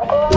Oh.